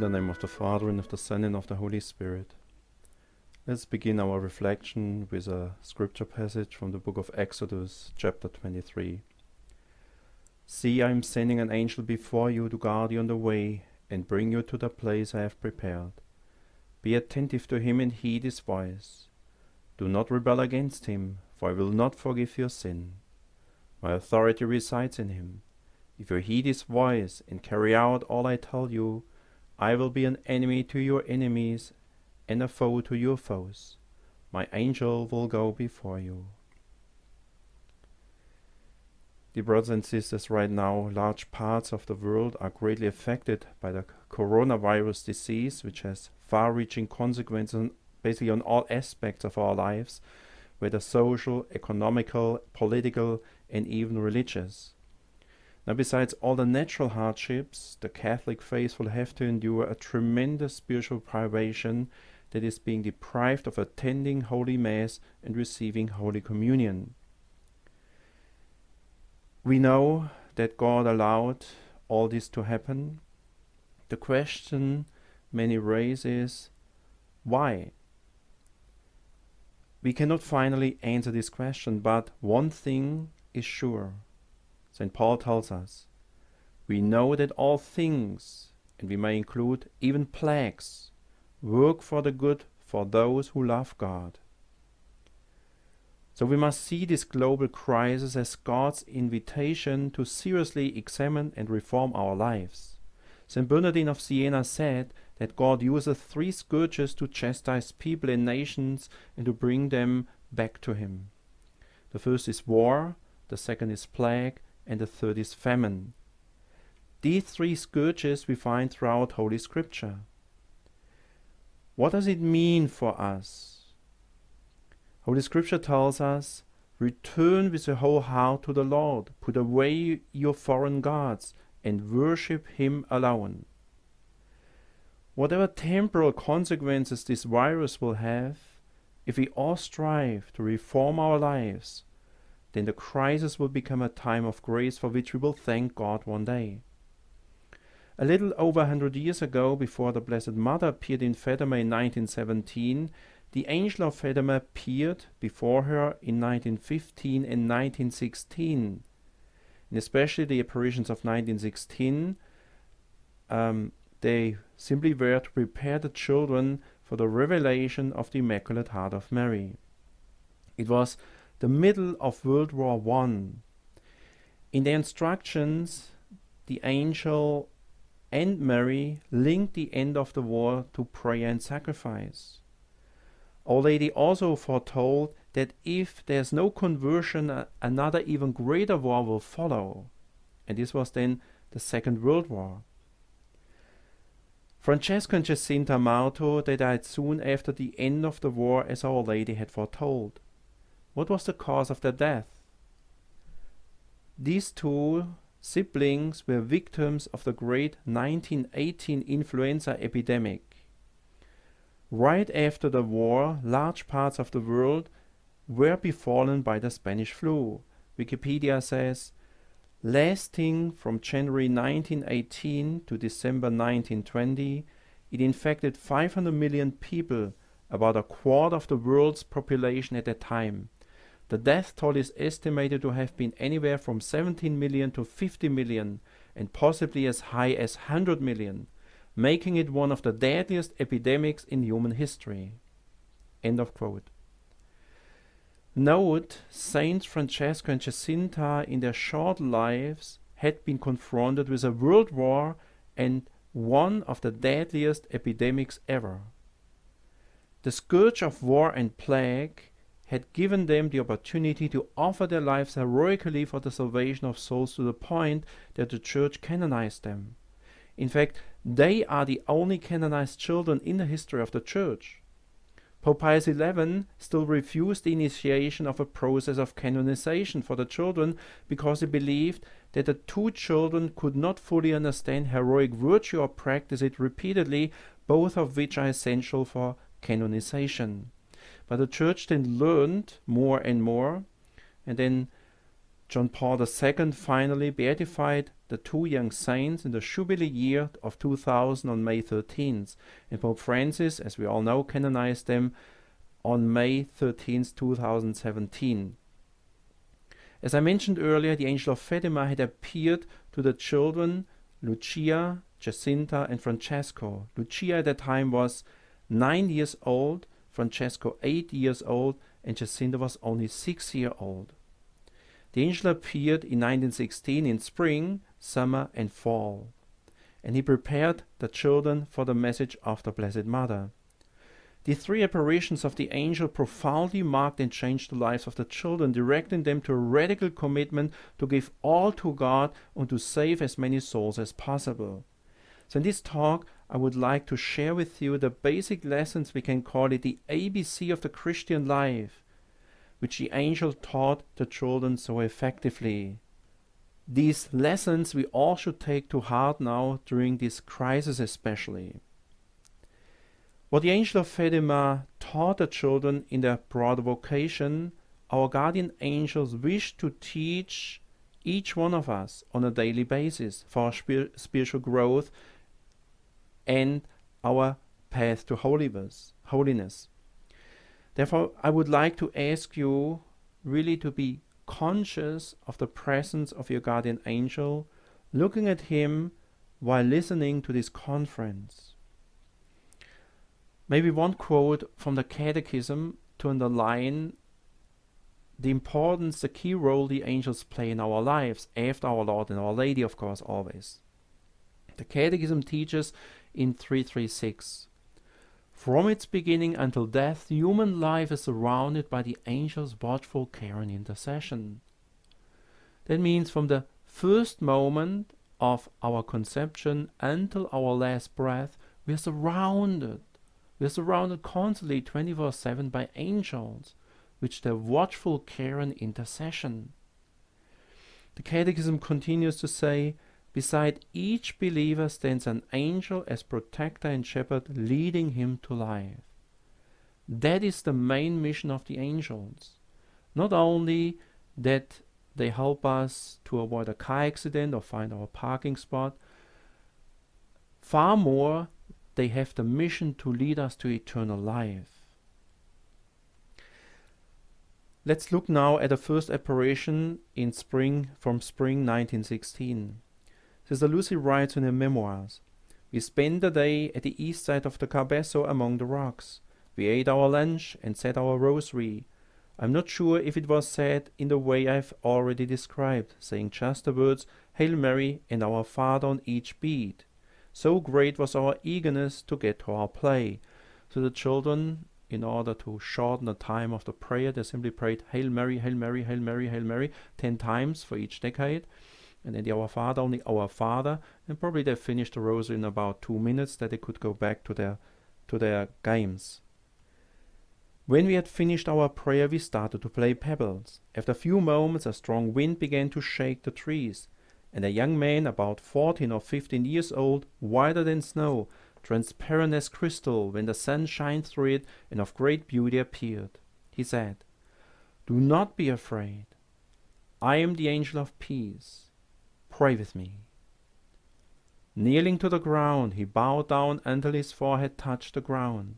In the name of the Father, and of the Son, and of the Holy Spirit. Let's begin our reflection with a scripture passage from the book of Exodus, chapter 23. See, I am sending an angel before you to guard you on the way and bring you to the place I have prepared. Be attentive to him and heed his voice. Do not rebel against him, for I will not forgive your sin. My authority resides in him. If you heed his voice and carry out all I tell you, I will be an enemy to your enemies and a foe to your foes. My angel will go before you. Dear brothers and sisters, right now, large parts of the world are greatly affected by the coronavirus disease, which has far reaching consequences on, basically on all aspects of our lives, whether social, economical, political, and even religious. Now, besides all the natural hardships, the Catholic faithful have to endure a tremendous spiritual privation that is being deprived of attending Holy Mass and receiving Holy Communion. We know that God allowed all this to happen. The question many raise is why? We cannot finally answer this question, but one thing is sure St. Paul tells us, we know that all things, and we may include even plagues, work for the good for those who love God. So we must see this global crisis as God's invitation to seriously examine and reform our lives. St. Bernardine of Siena said that God uses three scourges to chastise people and nations and to bring them back to Him. The first is war, the second is plague, and the third is famine. These three scourges we find throughout Holy Scripture. What does it mean for us? Holy Scripture tells us, Return with your whole heart to the Lord, put away your foreign gods, and worship Him alone. Whatever temporal consequences this virus will have, if we all strive to reform our lives, then the crisis will become a time of grace for which we will thank God one day. A little over a hundred years ago, before the Blessed Mother appeared in Fatima in 1917, the angel of Fatima appeared before her in 1915 and 1916. And especially the apparitions of 1916, um, they simply were to prepare the children for the revelation of the Immaculate Heart of Mary. It was the middle of World War One. In the instructions, the angel and Mary linked the end of the war to prayer and sacrifice. Our Lady also foretold that if there's no conversion, another even greater war will follow. And this was then the Second World War. Francesco and Jacinta Marto, they died soon after the end of the war as Our Lady had foretold. What was the cause of their death? These two siblings were victims of the great 1918 influenza epidemic. Right after the war, large parts of the world were befallen by the Spanish flu. Wikipedia says, lasting from January 1918 to December 1920, it infected 500 million people, about a quarter of the world's population at that time. The death toll is estimated to have been anywhere from 17 million to 50 million, and possibly as high as 100 million, making it one of the deadliest epidemics in human history. End of quote. Note, Saints Francesco and Jacinta in their short lives had been confronted with a world war and one of the deadliest epidemics ever. The scourge of war and plague had given them the opportunity to offer their lives heroically for the salvation of souls to the point that the church canonized them. In fact, they are the only canonized children in the history of the church. Pope Pius XI still refused the initiation of a process of canonization for the children because he believed that the two children could not fully understand heroic virtue or practice it repeatedly, both of which are essential for canonization. But the church then learned more and more, and then John Paul II finally beatified the two young saints in the Jubilee year of 2000 on May 13th, and Pope Francis, as we all know, canonized them on May 13th, 2017. As I mentioned earlier, the angel of Fatima had appeared to the children Lucia, Jacinta, and Francesco. Lucia at that time was nine years old, Francesco eight years old, and Jacinta was only six years old. The angel appeared in 1916 in spring, summer, and fall, and he prepared the children for the message of the Blessed Mother. The three apparitions of the angel profoundly marked and changed the lives of the children, directing them to a radical commitment to give all to God and to save as many souls as possible. So, in this talk, I would like to share with you the basic lessons, we can call it the ABC of the Christian life, which the angel taught the children so effectively. These lessons we all should take to heart now during this crisis, especially. What the angel of Fatima taught the children in their broad vocation, our guardian angels wish to teach each one of us on a daily basis for spiritual growth and our path to holiness. Therefore, I would like to ask you really to be conscious of the presence of your guardian angel, looking at him while listening to this conference. Maybe one quote from the Catechism to underline the importance, the key role the angels play in our lives, after our Lord and Our Lady, of course, always. The Catechism teaches in 336 From its beginning until death, human life is surrounded by the angels' watchful care and intercession. That means from the first moment of our conception until our last breath, we are surrounded we are surrounded constantly 24 7 by angels, which their watchful care and intercession. The Catechism continues to say, Beside each believer stands an angel as protector and shepherd, leading him to life. That is the main mission of the angels. Not only that they help us to avoid a car accident or find our parking spot, far more, they have the mission to lead us to eternal life. Let's look now at the first apparition in spring from spring 1916. Sister Lucy writes in her memoirs, We spent the day at the east side of the Cabeço among the rocks. We ate our lunch and said our rosary. I'm not sure if it was said in the way I've already described, saying just the words Hail Mary and Our Father on each beat. So great was our eagerness to get to our play. So the children, in order to shorten the time of the prayer, they simply prayed Hail Mary, Hail Mary, Hail Mary, Hail Mary, ten times for each decade. And then the Our Father, only Our Father, and probably they finished the rosary in about two minutes that they could go back to their to their games. When we had finished our prayer, we started to play pebbles. After a few moments, a strong wind began to shake the trees and a young man about fourteen or fifteen years old, whiter than snow, transparent as crystal when the sun shined through it, and of great beauty appeared. He said, Do not be afraid. I am the angel of peace. Pray with me. Kneeling to the ground, he bowed down until his forehead touched the ground,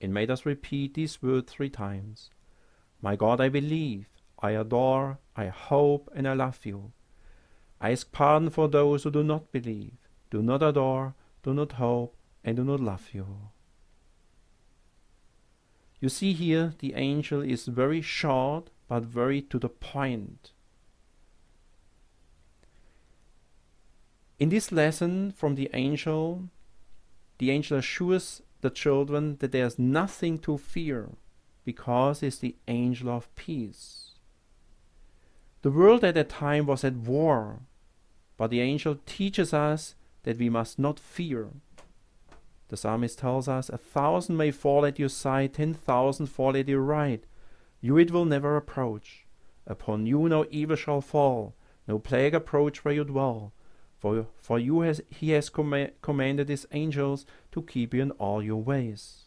and made us repeat these words three times. My God, I believe, I adore, I hope, and I love you. I ask pardon for those who do not believe, do not adore, do not hope, and do not love you. You see here the angel is very short but very to the point. In this lesson from the angel, the angel assures the children that there's nothing to fear because it's the angel of peace. The world at that time was at war but the angel teaches us that we must not fear. The psalmist tells us, A thousand may fall at your side, ten thousand fall at your right. You it will never approach. Upon you no evil shall fall, no plague approach where you dwell. For, for you has, he has com- commanded his angels to keep you in all your ways.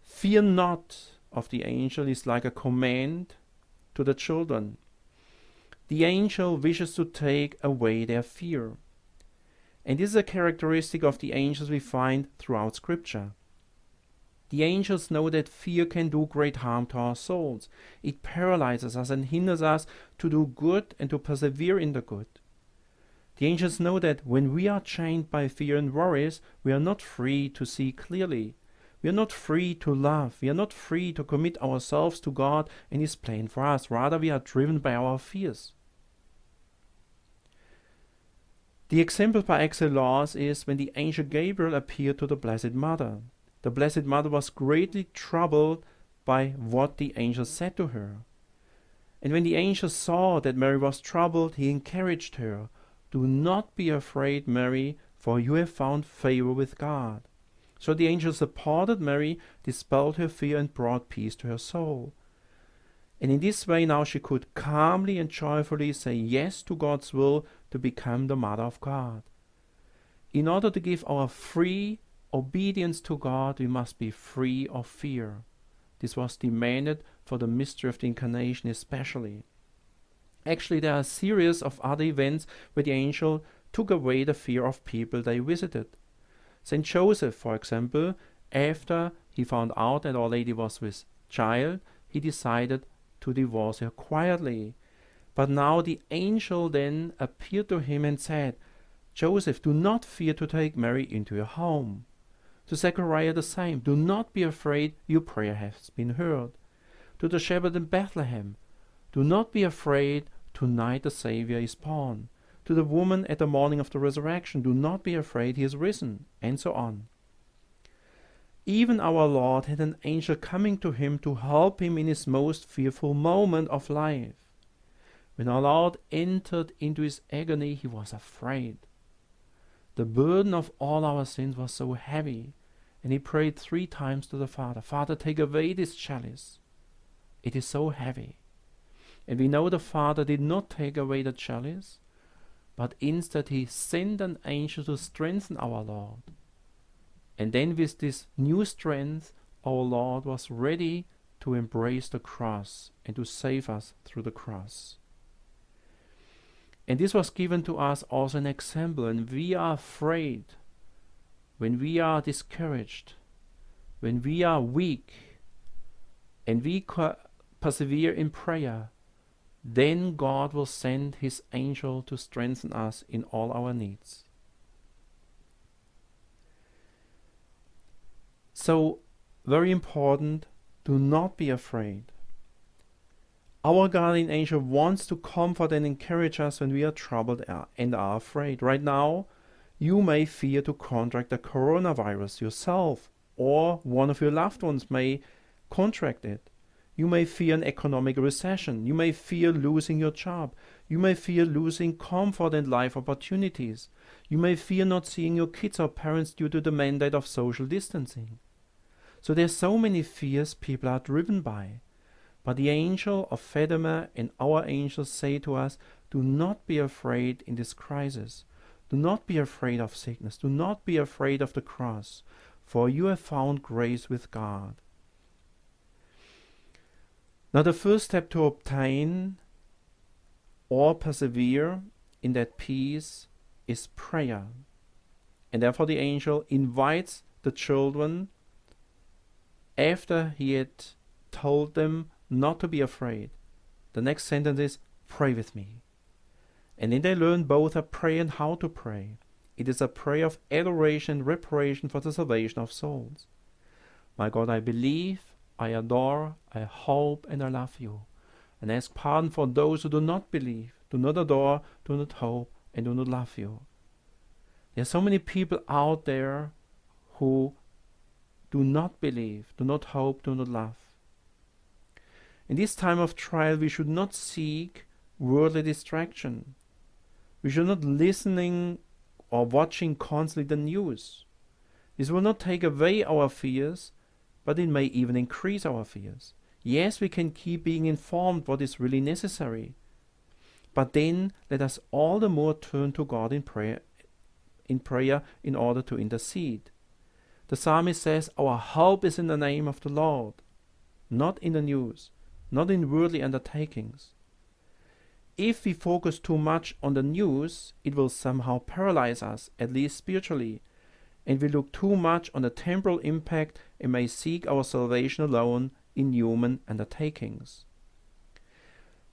Fear not of the angel is like a command to the children the angel wishes to take away their fear. And this is a characteristic of the angels we find throughout Scripture. The angels know that fear can do great harm to our souls. It paralyzes us and hinders us to do good and to persevere in the good. The angels know that when we are chained by fear and worries, we are not free to see clearly. We are not free to love. We are not free to commit ourselves to God and His plan for us. Rather, we are driven by our fears. The example par excellence is when the angel Gabriel appeared to the Blessed Mother. The Blessed Mother was greatly troubled by what the angel said to her. And when the angel saw that Mary was troubled, he encouraged her, Do not be afraid, Mary, for you have found favor with God. So the angel supported Mary, dispelled her fear, and brought peace to her soul. And in this way now she could calmly and joyfully say yes to God's will to become the Mother of God. In order to give our free obedience to God, we must be free of fear. This was demanded for the mystery of the Incarnation, especially. Actually, there are a series of other events where the angel took away the fear of people they visited. Saint Joseph, for example, after he found out that Our Lady was with child, he decided to divorce her quietly. But now the angel then appeared to him and said, Joseph, do not fear to take Mary into your home. To Zechariah the same, do not be afraid, your prayer has been heard. To the shepherd in Bethlehem, do not be afraid, tonight the Saviour is born. To the woman at the morning of the resurrection, do not be afraid, he is risen, and so on. Even our Lord had an angel coming to him to help him in his most fearful moment of life. When our Lord entered into his agony, he was afraid. The burden of all our sins was so heavy and he prayed three times to the Father Father, take away this chalice. It is so heavy. And we know the Father did not take away the chalice, but instead he sent an angel to strengthen our Lord. And then, with this new strength, our Lord was ready to embrace the cross and to save us through the cross. And this was given to us as an example, and we are afraid when we are discouraged, when we are weak, and we persevere in prayer, then God will send His angel to strengthen us in all our needs. So, very important, do not be afraid. Our guardian angel wants to comfort and encourage us when we are troubled and are afraid. Right now, you may fear to contract the coronavirus yourself, or one of your loved ones may contract it. You may fear an economic recession. You may fear losing your job. You may fear losing comfort and life opportunities. You may fear not seeing your kids or parents due to the mandate of social distancing. So there's so many fears people are driven by. But the angel of Fatima and our angels say to us, do not be afraid in this crisis. Do not be afraid of sickness. Do not be afraid of the cross, for you have found grace with God. Now, the first step to obtain or persevere in that peace is prayer. And therefore, the angel invites the children after he had told them not to be afraid. The next sentence is, Pray with me. And then they learn both a prayer and how to pray. It is a prayer of adoration and reparation for the salvation of souls. My God, I believe, I adore, I hope, and I love you. And ask pardon for those who do not believe, do not adore, do not hope, and do not love you. There are so many people out there who do not believe, do not hope, do not love. In this time of trial, we should not seek worldly distraction. We should not listening or watching constantly the news. This will not take away our fears, but it may even increase our fears. Yes, we can keep being informed what is really necessary. But then let us all the more turn to God in prayer in prayer in order to intercede. The psalmist says, Our hope is in the name of the Lord, not in the news, not in worldly undertakings. if we focus too much on the news, it will somehow paralyze us, at least spiritually, and we look too much on the temporal impact and may seek our salvation alone in human undertakings.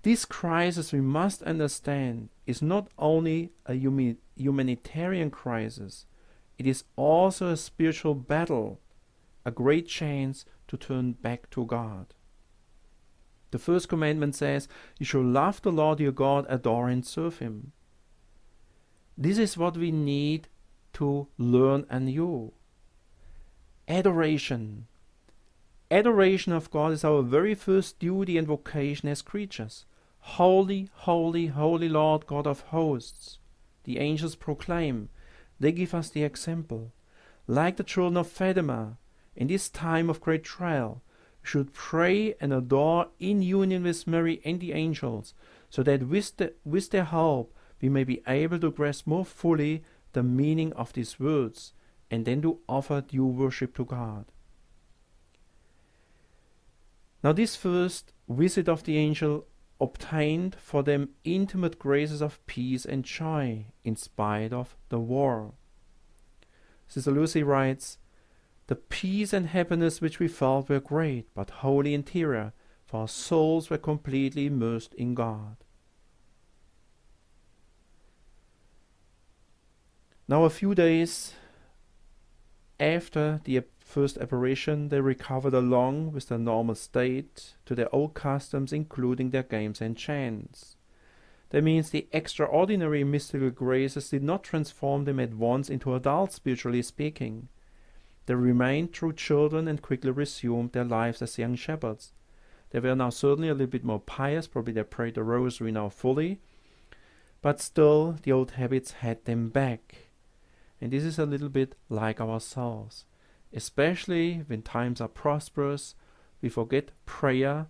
This crisis, we must understand, is not only a humi- humanitarian crisis, it is also a spiritual battle, a great chance to turn back to God. The first commandment says, You shall love the Lord your God, adore and serve him. This is what we need to learn anew. Adoration. Adoration of God is our very first duty and vocation as creatures. Holy, holy, holy Lord God of hosts. The angels proclaim. They give us the example. Like the children of Fatima, in this time of great trial, should pray and adore in union with Mary and the angels, so that with, the, with their help we may be able to grasp more fully the meaning of these words and then to offer due worship to God. Now, this first visit of the angel obtained for them intimate graces of peace and joy in spite of the war. Sister Lucy writes, The peace and happiness which we felt were great, but wholly interior, for our souls were completely immersed in God. Now, a few days after the first apparition, they recovered along with their normal state to their old customs, including their games and chants. That means the extraordinary mystical graces did not transform them at once into adults, spiritually speaking. They remained true children and quickly resumed their lives as young shepherds. They were now certainly a little bit more pious, probably they prayed the rosary now fully, but still the old habits had them back. And this is a little bit like ourselves. Especially when times are prosperous, we forget prayer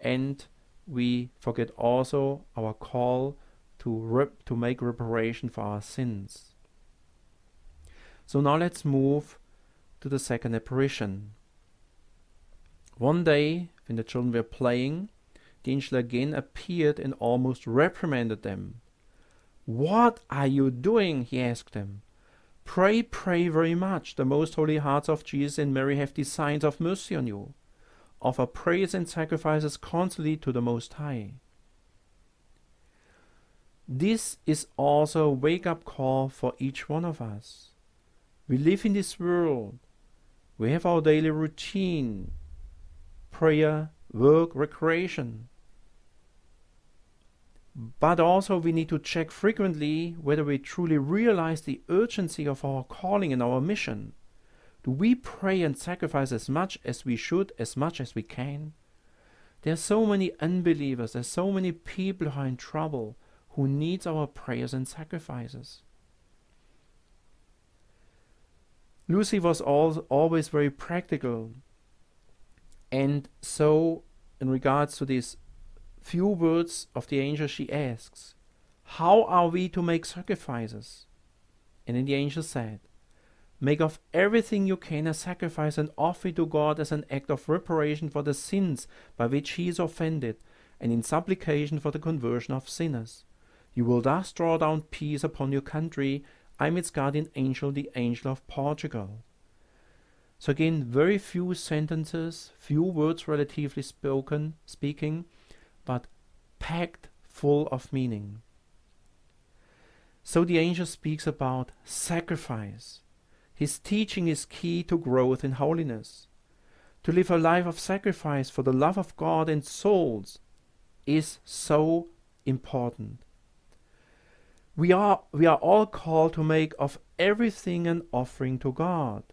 and we forget also our call to, to make reparation for our sins. So now let's move to the second apparition. One day, when the children were playing, the angel again appeared and almost reprimanded them. What are you doing? he asked them. Pray, pray very much. The most holy hearts of Jesus and Mary have designs of mercy on you. Offer praise and sacrifices constantly to the Most High. This is also a wake up call for each one of us. We live in this world. We have our daily routine prayer, work, recreation. But also, we need to check frequently whether we truly realize the urgency of our calling and our mission. Do we pray and sacrifice as much as we should, as much as we can? There are so many unbelievers, there's so many people who are in trouble who needs our prayers and sacrifices. Lucy was al- always very practical. And so, in regards to this few words of the angel, she asks, How are we to make sacrifices? And then the angel said, Make of everything you can a sacrifice and offer it to God as an act of reparation for the sins by which he is offended, and in supplication for the conversion of sinners. You will thus draw down peace upon your country. I am its guardian angel, the angel of Portugal. So again, very few sentences, few words relatively spoken, speaking, but packed full of meaning. So the angel speaks about sacrifice. His teaching is key to growth in holiness. To live a life of sacrifice for the love of God and souls is so important. We are, we are all called to make of everything an offering to God.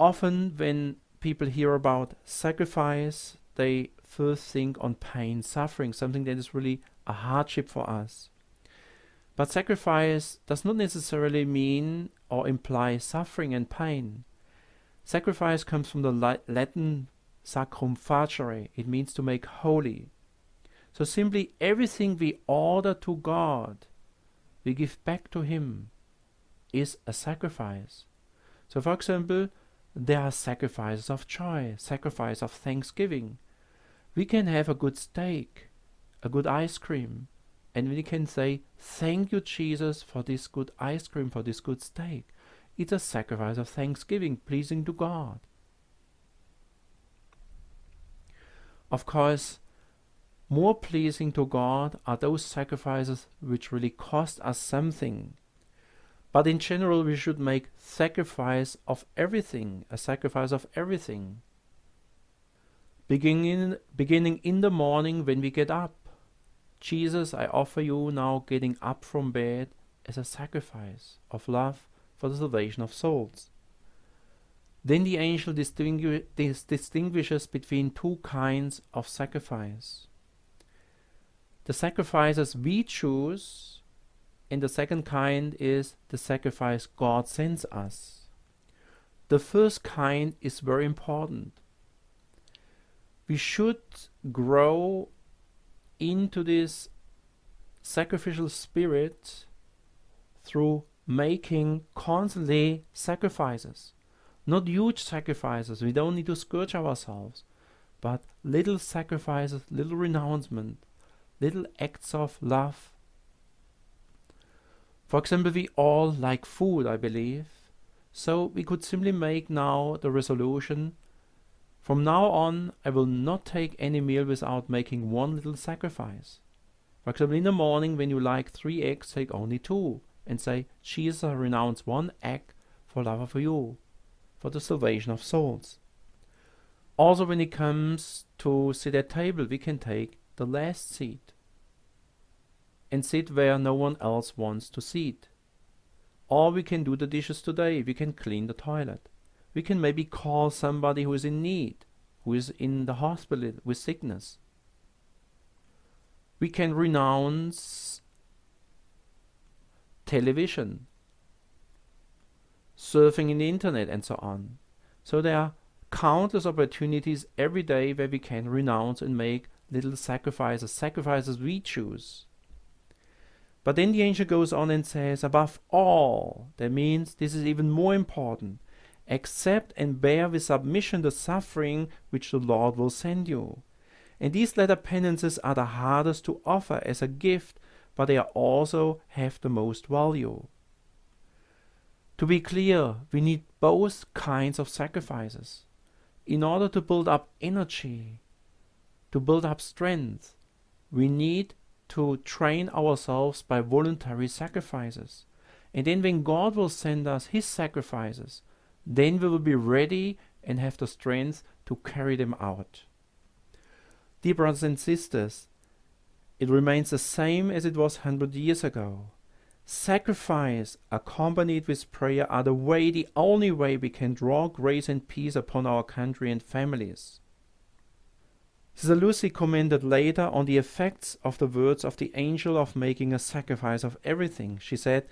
Often, when people hear about sacrifice, they first think on pain, suffering, something that is really a hardship for us. But sacrifice does not necessarily mean or imply suffering and pain. Sacrifice comes from the Latin sacrum facere, it means to make holy. So simply everything we order to God, we give back to Him, is a sacrifice. So, for example, there are sacrifices of joy, sacrifice of thanksgiving. We can have a good steak, a good ice cream, and we can say, Thank you, Jesus, for this good ice cream, for this good steak. It's a sacrifice of thanksgiving, pleasing to God. Of course, more pleasing to God are those sacrifices which really cost us something. But in general, we should make sacrifice of everything, a sacrifice of everything. Beginning, beginning in the morning when we get up. Jesus, I offer you now getting up from bed as a sacrifice of love for the salvation of souls. Then the angel distingu dis distinguishes between two kinds of sacrifice the sacrifices we choose, and the second kind is the sacrifice God sends us. The first kind is very important. We should grow into this sacrificial spirit through making constantly sacrifices. Not huge sacrifices, we don't need to scourge ourselves, but little sacrifices, little renouncement, little acts of love. For example, we all like food, I believe. So we could simply make now the resolution from now on, I will not take any meal without making one little sacrifice. For example, in the morning, when you like three eggs, take only two and say, Jesus, I renounce one egg for love of you, for the salvation of souls. Also, when it comes to sit at table, we can take the last seat and sit where no one else wants to sit. Or we can do the dishes today, we can clean the toilet. We can maybe call somebody who is in need, who is in the hospital with sickness. We can renounce television, surfing in the internet, and so on. So there are countless opportunities every day where we can renounce and make little sacrifices, sacrifices we choose. But then the angel goes on and says, above all, that means this is even more important, accept and bear with submission the suffering which the Lord will send you. And these latter penances are the hardest to offer as a gift, but they also have the most value. To be clear, we need both kinds of sacrifices. In order to build up energy, to build up strength, we need to train ourselves by voluntary sacrifices. And then when God will send us his sacrifices, then we will be ready and have the strength to carry them out. Dear brothers and sisters, it remains the same as it was 100 years ago. Sacrifice accompanied with prayer are the way, the only way we can draw grace and peace upon our country and families. Lucy commented later on the effects of the words of the angel of making a sacrifice of everything. She said,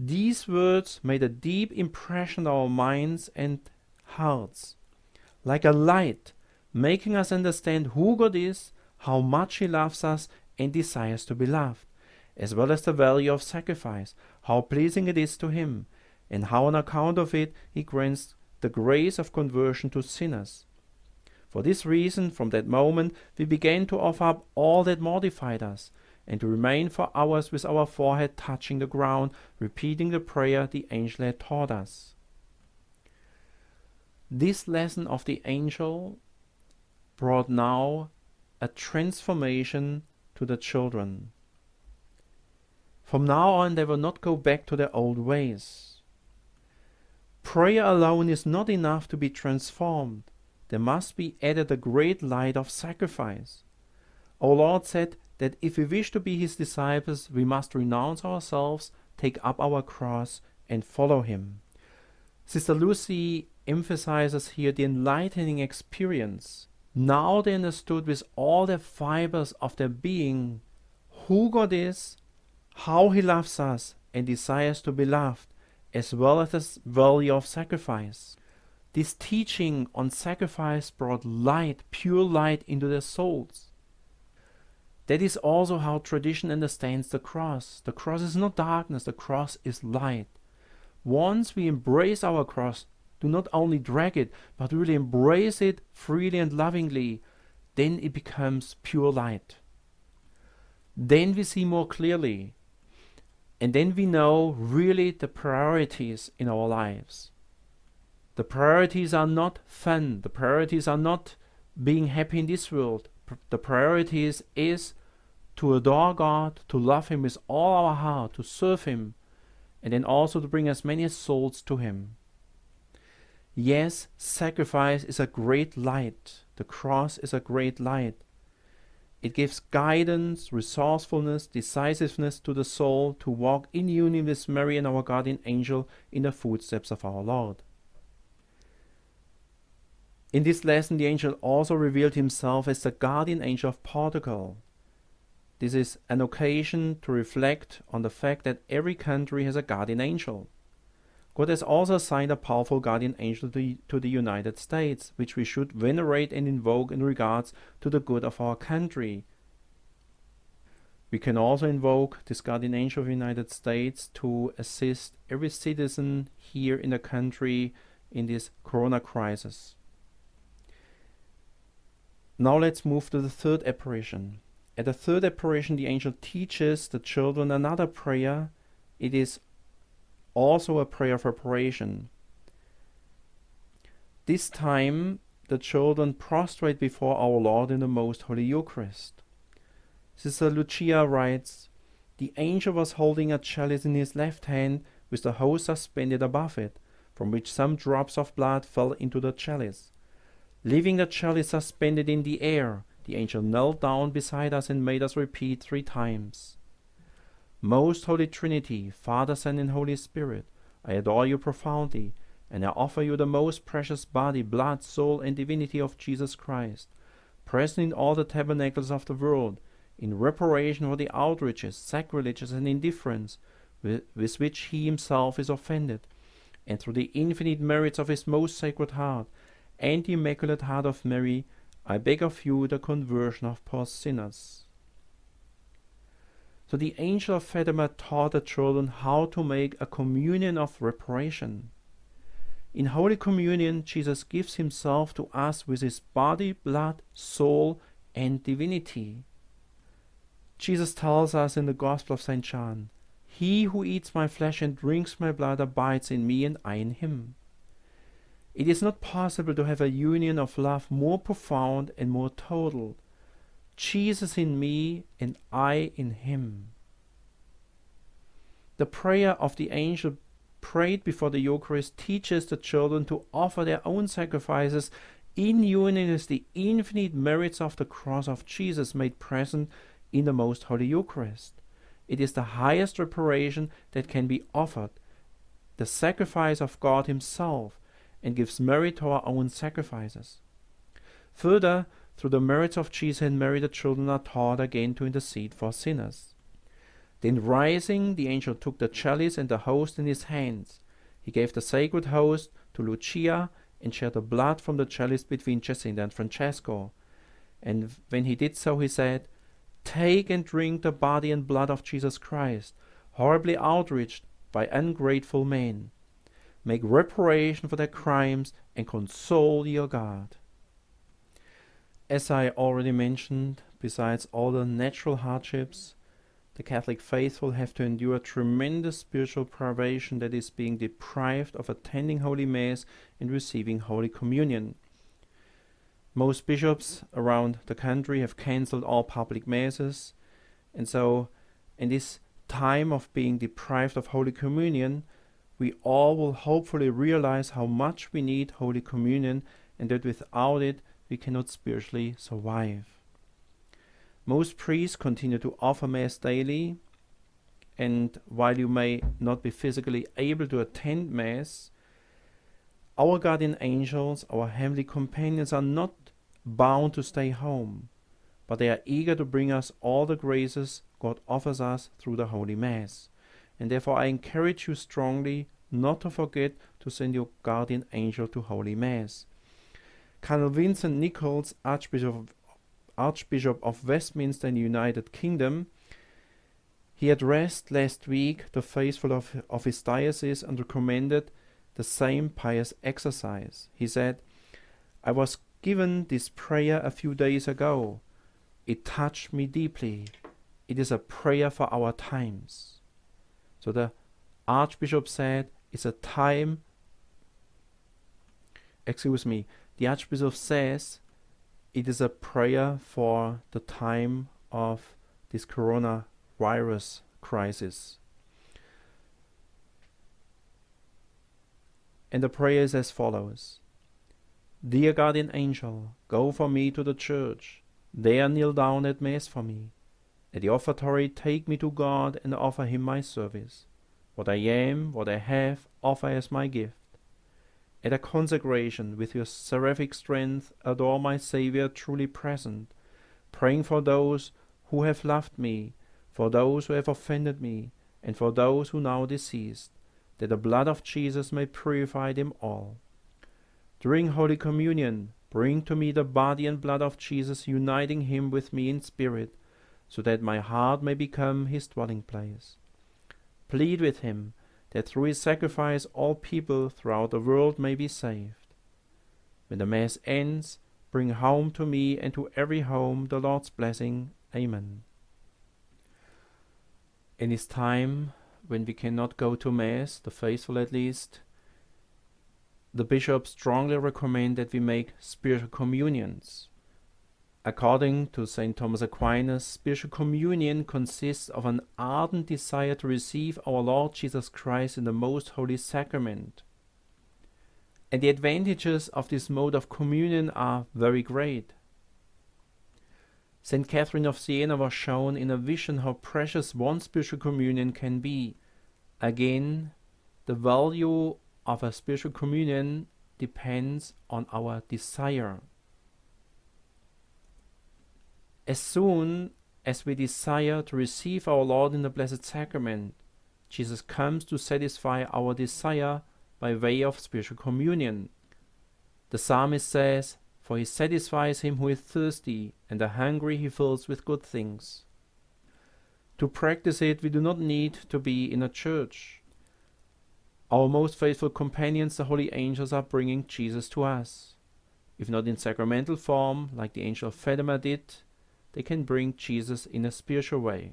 these words made a deep impression on our minds and hearts, like a light, making us understand who God is, how much He loves us and desires to be loved, as well as the value of sacrifice, how pleasing it is to Him, and how on account of it He grants the grace of conversion to sinners. For this reason, from that moment, we began to offer up all that mortified us, and to remain for hours with our forehead touching the ground, repeating the prayer the angel had taught us. This lesson of the angel brought now a transformation to the children. From now on, they will not go back to their old ways. Prayer alone is not enough to be transformed. There must be added a great light of sacrifice. Our Lord said, that if we wish to be his disciples, we must renounce ourselves, take up our cross, and follow him. Sister Lucy emphasizes here the enlightening experience. Now they understood with all the fibers of their being who God is, how he loves us, and desires to be loved, as well as the value of sacrifice. This teaching on sacrifice brought light, pure light, into their souls. That is also how tradition understands the cross. The cross is not darkness, the cross is light. Once we embrace our cross, do not only drag it, but really embrace it freely and lovingly, then it becomes pure light. Then we see more clearly. And then we know really the priorities in our lives. The priorities are not fun. The priorities are not being happy in this world. The priorities is to adore God, to love Him with all our heart, to serve Him, and then also to bring as many souls to Him. Yes, sacrifice is a great light. The cross is a great light. It gives guidance, resourcefulness, decisiveness to the soul to walk in union with Mary and our guardian angel in the footsteps of our Lord. In this lesson, the angel also revealed himself as the guardian angel of Portugal. This is an occasion to reflect on the fact that every country has a guardian angel. God has also assigned a powerful guardian angel to, to the United States, which we should venerate and invoke in regards to the good of our country. We can also invoke this guardian angel of the United States to assist every citizen here in the country in this corona crisis. Now let's move to the third apparition. At the third apparition, the angel teaches the children another prayer. It is also a prayer of reparation. This time, the children prostrate before our Lord in the Most Holy Eucharist. Sister Lucia writes, The angel was holding a chalice in his left hand with the host suspended above it, from which some drops of blood fell into the chalice. Leaving the chalice suspended in the air, the angel knelt down beside us and made us repeat three times. Most Holy Trinity, Father, Son, and Holy Spirit, I adore you profoundly, and I offer you the most precious body, blood, soul, and divinity of Jesus Christ, present in all the tabernacles of the world, in reparation for the outrages, sacrileges, and indifference with, with which he himself is offended, and through the infinite merits of his most sacred heart and the Immaculate Heart of Mary, I beg of you the conversion of poor sinners. So the angel of Fatima taught the children how to make a communion of reparation. In Holy Communion, Jesus gives himself to us with his body, blood, soul, and divinity. Jesus tells us in the Gospel of St. John, He who eats my flesh and drinks my blood abides in me, and I in him. It is not possible to have a union of love more profound and more total. Jesus in me and I in him. The prayer of the angel prayed before the Eucharist teaches the children to offer their own sacrifices in union with the infinite merits of the cross of Jesus made present in the most holy Eucharist. It is the highest reparation that can be offered, the sacrifice of God Himself, and gives merit to our own sacrifices. Further, through the merits of Jesus and Mary, the children are taught again to intercede for sinners. Then rising, the angel took the chalice and the host in his hands. He gave the sacred host to Lucia and shared the blood from the chalice between Jacinta and Francesco. And when he did so, he said, Take and drink the body and blood of Jesus Christ, horribly outraged by ungrateful men make reparation for their crimes, and console your God. As I already mentioned, besides all the natural hardships, the Catholic faithful have to endure tremendous spiritual privation that is being deprived of attending Holy Mass and receiving Holy Communion. Most bishops around the country have cancelled all public masses, and so in this time of being deprived of Holy Communion, we all will hopefully realize how much we need Holy Communion and that without it we cannot spiritually survive. Most priests continue to offer Mass daily, and while you may not be physically able to attend Mass, our guardian angels, our heavenly companions, are not bound to stay home, but they are eager to bring us all the graces God offers us through the Holy Mass and therefore I encourage you strongly not to forget to send your guardian angel to Holy Mass. Cardinal Vincent Nichols, Archbishop of, Archbishop of Westminster in the United Kingdom, he addressed last week the faithful of, of his diocese and recommended the same pious exercise. He said, I was given this prayer a few days ago. It touched me deeply. It is a prayer for our times. So the Archbishop said it's a time, excuse me, the Archbishop says it is a prayer for the time of this coronavirus crisis. And the prayer is as follows Dear guardian angel, go for me to the church. There kneel down at Mass for me. At the offertory, take me to God and offer Him my service. What I am, what I have, offer as my gift. At a consecration, with your seraphic strength, adore my Saviour truly present, praying for those who have loved me, for those who have offended me, and for those who now deceased, that the blood of Jesus may purify them all. During Holy Communion, bring to me the body and blood of Jesus, uniting him with me in spirit, so that my heart may become his dwelling place. Plead with him that through his sacrifice all people throughout the world may be saved. When the Mass ends, bring home to me and to every home the Lord's blessing. Amen. In this time when we cannot go to Mass, the faithful at least, the bishops strongly recommend that we make spiritual communions. According to St. Thomas Aquinas, spiritual communion consists of an ardent desire to receive our Lord Jesus Christ in the most holy sacrament. And the advantages of this mode of communion are very great. St. Catherine of Siena was shown in a vision how precious one spiritual communion can be. Again, the value of a spiritual communion depends on our desire. As soon as we desire to receive our Lord in the Blessed Sacrament, Jesus comes to satisfy our desire by way of spiritual communion. The psalmist says, For he satisfies him who is thirsty, and the hungry he fills with good things. To practice it, we do not need to be in a church. Our most faithful companions, the holy angels, are bringing Jesus to us. If not in sacramental form, like the angel Fatima did, they can bring Jesus in a spiritual way.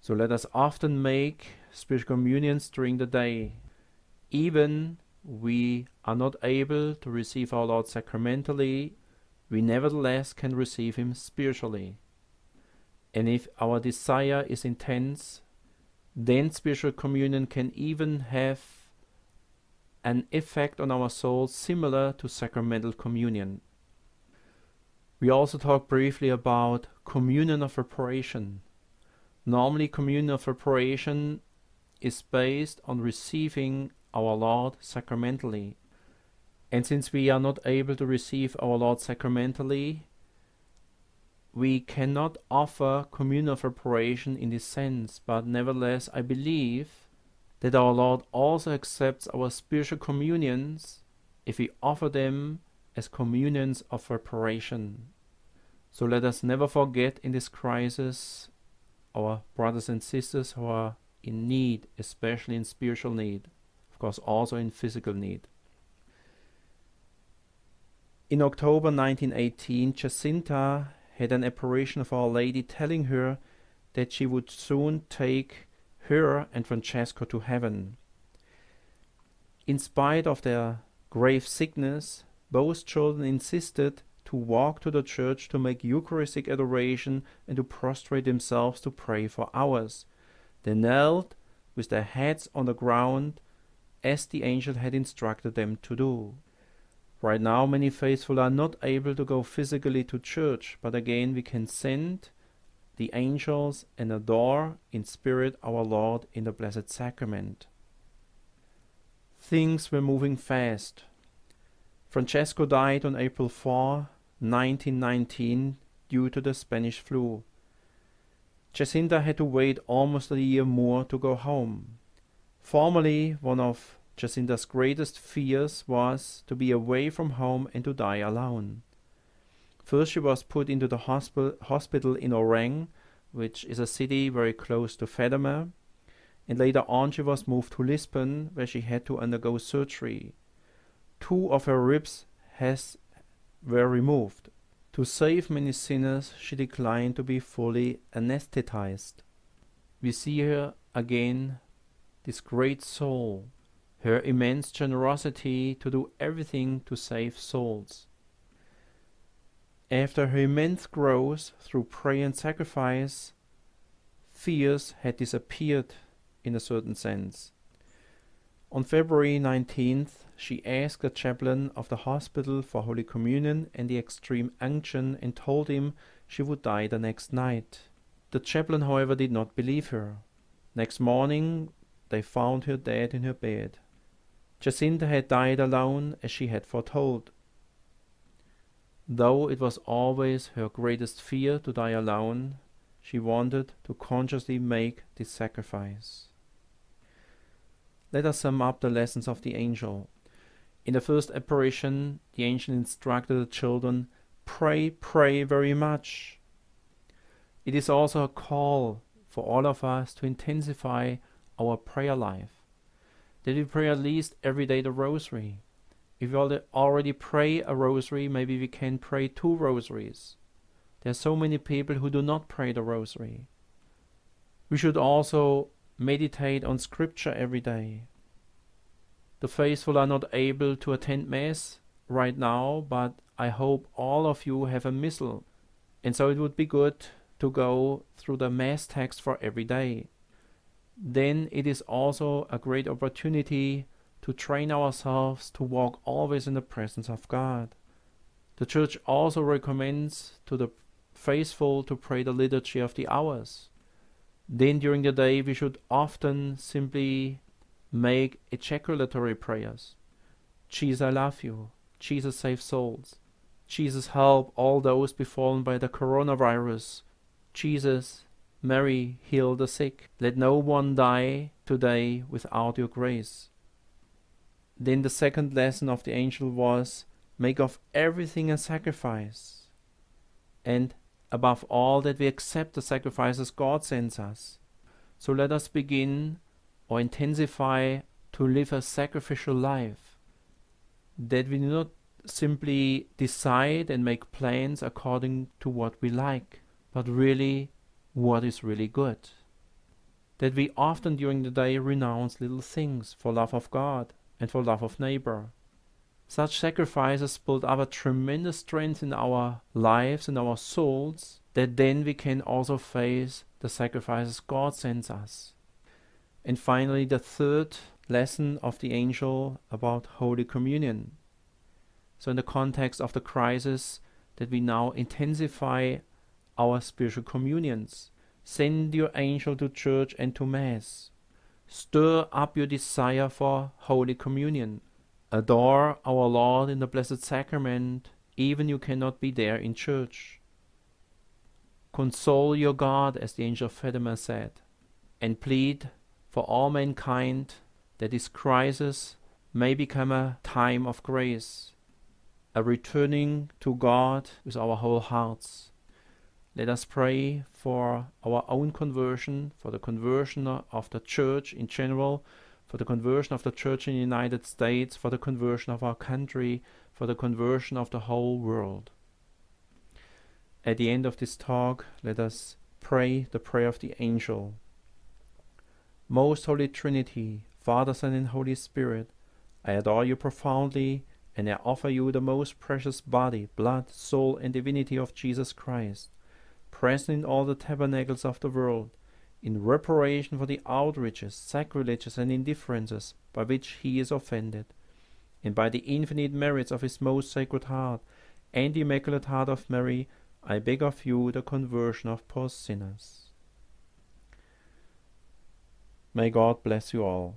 So let us often make spiritual communions during the day. Even we are not able to receive our Lord sacramentally, we nevertheless can receive Him spiritually. And if our desire is intense, then spiritual communion can even have an effect on our soul similar to sacramental communion. We also talk briefly about communion of reparation. Normally, communion of reparation is based on receiving our Lord sacramentally. And since we are not able to receive our Lord sacramentally, we cannot offer communion of reparation in this sense, but nevertheless, I believe that our Lord also accepts our spiritual communions if we offer them as communions of reparation. So let us never forget in this crisis our brothers and sisters who are in need, especially in spiritual need, of course, also in physical need. In October 1918, Jacinta had an apparition of Our Lady telling her that she would soon take her and Francisco to heaven. In spite of their grave sickness, both children insisted to walk to the church to make Eucharistic adoration and to prostrate themselves to pray for hours. They knelt with their heads on the ground as the angel had instructed them to do. Right now, many faithful are not able to go physically to church, but again, we can send the angels and adore in spirit our Lord in the Blessed Sacrament. Things were moving fast. Francisco died on April 4, 1919, due to the Spanish flu. Jacinta had to wait almost a year more to go home. Formerly, one of Jacinta's greatest fears was to be away from home and to die alone. First, she was put into the hosp- hospital in Ourém, which is a city very close to Fatima, and later on she was moved to Lisbon, where she had to undergo surgery. Two of her ribs has were removed. To save many sinners, she declined to be fully anesthetized. We see her again this great soul, her immense generosity to do everything to save souls. After her immense growth through prayer and sacrifice, fears had disappeared in a certain sense. On February 19th, she asked the chaplain of the hospital for Holy Communion and the extreme unction and told him she would die the next night. The chaplain, however, did not believe her. Next morning, they found her dead in her bed. Jacinta had died alone as she had foretold. Though it was always her greatest fear to die alone, she wanted to consciously make this sacrifice. Let us sum up the lessons of the angel. In the first apparition, the angel instructed the children, Pray, pray very much. It is also a call for all of us to intensify our prayer life. That we pray at least every day the rosary. If we already pray a rosary, maybe we can pray two rosaries. There are so many people who do not pray the rosary. We should also meditate on scripture every day. The faithful are not able to attend Mass right now, but I hope all of you have a missal. And so it would be good to go through the Mass text for every day. Then it is also a great opportunity to train ourselves to walk always in the presence of God. The Church also recommends to the faithful to pray the liturgy of the hours. Then during the day we should often simply make ejaculatory prayers. Jesus, I love you. Jesus, save souls. Jesus, help all those befallen by the coronavirus. Jesus, Mary, heal the sick. Let no one die today without your grace. Then the second lesson of the angel was make of everything a sacrifice. And above all, that we accept the sacrifices God sends us. So let us begin or intensify to live a sacrificial life. That we do not simply decide and make plans according to what we like, but really what is really good. That we often during the day renounce little things for love of God and for love of neighbor. Such sacrifices build up a tremendous strength in our lives and our souls that then we can also face the sacrifices God sends us. And finally, the third lesson of the angel about Holy Communion. So, in the context of the crisis, that we now intensify our spiritual communions. Send your angel to church and to Mass. Stir up your desire for Holy Communion. Adore our Lord in the Blessed Sacrament, even you cannot be there in church. Console your God, as the angel Fatima said, and plead for all mankind that this crisis may become a time of grace, a returning to God with our whole hearts. Let us pray for our own conversion, for the conversion of the church in general, for the conversion of the church in the United States, for the conversion of our country, for the conversion of the whole world. At the end of this talk, let us pray the prayer of the angel. Most Holy Trinity, Father, Son, and Holy Spirit, I adore you profoundly, and I offer you the most precious body, blood, soul, and divinity of Jesus Christ, present in all the tabernacles of the world, in reparation for the outrages, sacrileges, and indifferences by which he is offended, and by the infinite merits of his most sacred heart and the Immaculate Heart of Mary, I beg of you the conversion of poor sinners. May God bless you all.